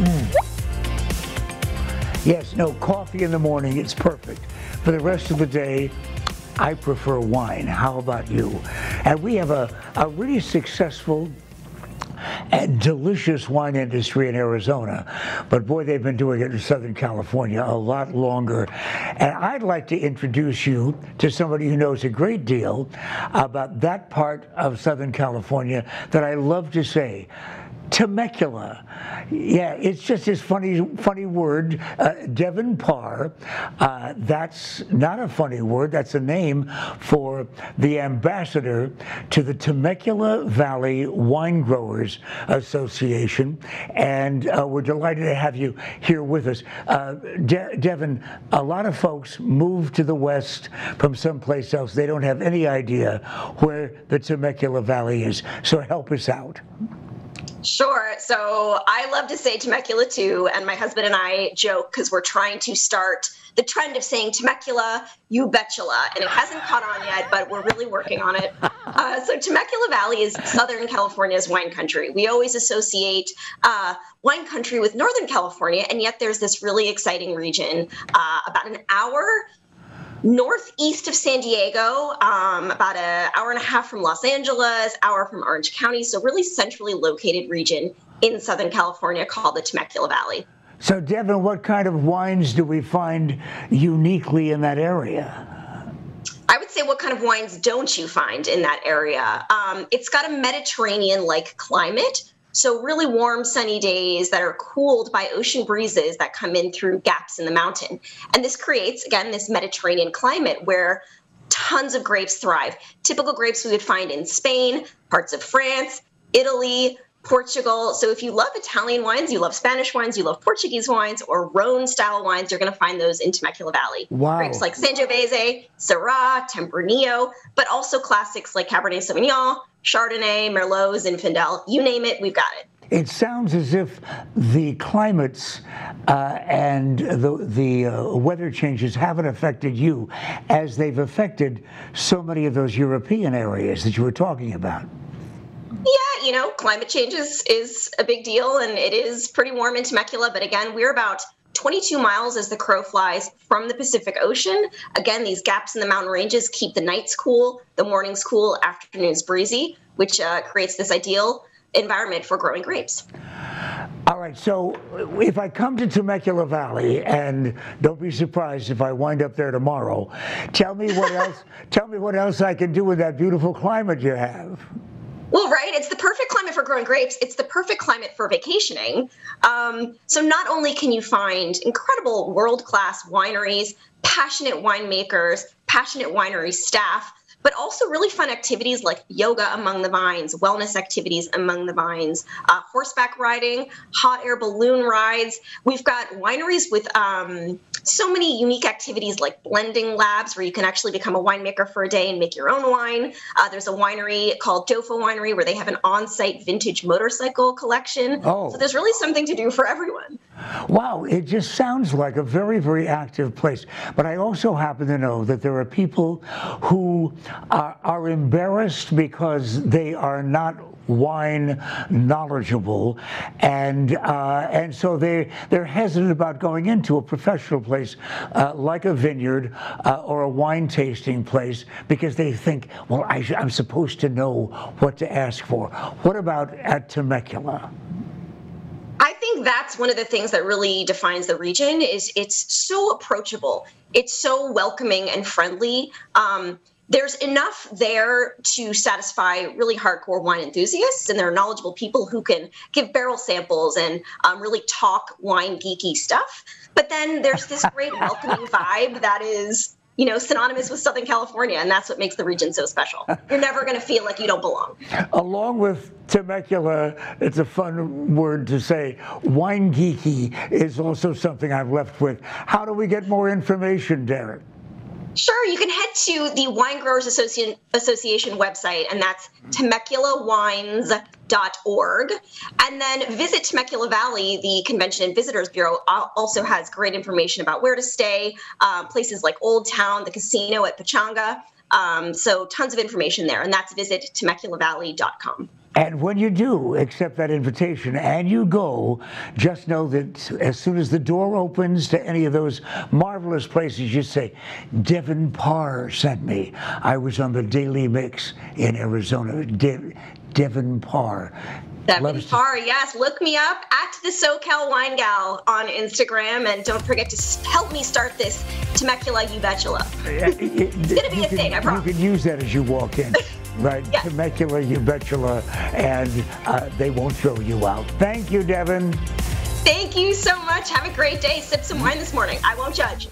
Mm. Yes, no, coffee in the morning, it's perfect. For the rest of the day, I prefer wine. How about you? And we have a, a really successful and delicious wine industry in Arizona. But boy, they've been doing it in Southern California a lot longer. And I'd like to introduce you to somebody who knows a great deal about that part of Southern California that I love to say. Temecula. Yeah, it's just this funny, funny word, uh, Devin Parr. Uh, that's not a funny word. That's a name for the ambassador to the Temecula Valley Wine Growers Association, and uh, we're delighted to have you here with us, uh, De- Devin. A lot of folks move to the west from someplace else. They don't have any idea where the Temecula Valley is. So help us out. Sure. So I love to say Temecula too, and my husband and I joke because we're trying to start the trend of saying Temecula, you betula, and it hasn't caught on yet, but we're really working on it. Uh, so Temecula Valley is Southern California's wine country. We always associate uh, wine country with Northern California, and yet there's this really exciting region uh, about an hour northeast of San Diego, um, about an hour and a half from Los Angeles, hour from Orange County. So really centrally located region in Southern California called the Temecula Valley. So, Devin, what kind of wines do we find uniquely in that area? I would say, what kind of wines don't you find in that area? Um, it's got a Mediterranean like climate. So, really warm, sunny days that are cooled by ocean breezes that come in through gaps in the mountain. And this creates, again, this Mediterranean climate where tons of grapes thrive. Typical grapes we would find in Spain, parts of France, Italy, Portugal. So if you love Italian wines, you love Spanish wines, you love Portuguese wines, or Rhone style wines, you're going to find those in Temecula Valley. Wow. Grapes like Sangiovese, Syrah, Tempranillo, but also classics like Cabernet Sauvignon, Chardonnay, Merlot, Zinfandel. You name it, we've got it. It sounds as if the climates uh, and the, the uh, weather changes haven't affected you as they've affected so many of those European areas that you were talking about. Yeah, you know, climate change is, is a big deal and it is pretty warm in Temecula. But again, we're about 22 miles as the crow flies from the Pacific Ocean. Again, these gaps in the mountain ranges keep the nights cool, the mornings cool, afternoons breezy, which uh, creates this ideal environment for growing grapes. All right, so if I come to Temecula Valley, and don't be surprised if I wind up there tomorrow, tell me what else. tell me what else I can do with that beautiful climate you have. Well, right. It's the perfect climate for growing grapes. It's the perfect climate for vacationing. Um, so not only can you find incredible world-class wineries, passionate winemakers, passionate winery staff, but also really fun activities like yoga among the vines, wellness activities among the vines, uh, horseback riding, hot air balloon rides. We've got wineries with um, so many unique activities like blending labs where you can actually become a winemaker for a day and make your own wine. Uh, there's a winery called Doffo Winery where they have an on site vintage motorcycle collection. Oh. So there's really something to do for everyone. Wow, it just sounds like a very, very active place. But I also happen to know that there are people who are, are embarrassed because they are not wine knowledgeable, and uh, and so they they're hesitant about going into a professional place uh, like a vineyard uh, or a wine tasting place because they think, well, I am supposed to know what to ask for. What about at Temecula? I think that's one of the things that really defines the region is it's so approachable. It's so welcoming and friendly. Um, there's enough there to satisfy really hardcore wine enthusiasts, and there are knowledgeable people who can give barrel samples and um, really talk wine geeky stuff. But then there's this great welcoming vibe that is you know, synonymous with Southern California, and that's what makes the region so special. You're never going to feel like you don't belong. Along with Temecula, it's a fun word to say. Wine geeky is also something I've left with. How do we get more information, Derek? Sure, you can head to the Wine Growers Association, Association website, and that's TemeculaWines.org. And then visit Temecula Valley. The Convention and Visitors Bureau also has great information about where to stay, uh, places like Old Town, the casino at Pechanga. Um, so tons of information there, and that's visit TemeculaValley.com. And when you do accept that invitation and you go, just know that as soon as the door opens to any of those marvelous places, you say, Devin Parr sent me. I was on the Daily Mix in Arizona. De- Devin Parr. Devin Parr, yes. Look me up at the SoCal Wine Gal on Instagram, and don't forget to help me start this Temecula You Betula. it's gonna be a can, thing, I promise. You can use that as you walk in. right? Yes. Temecula, you betula, and uh, they won't throw you out. Thank you, Devin. Thank you so much. Have a great day. Sip some wine this morning. I won't judge.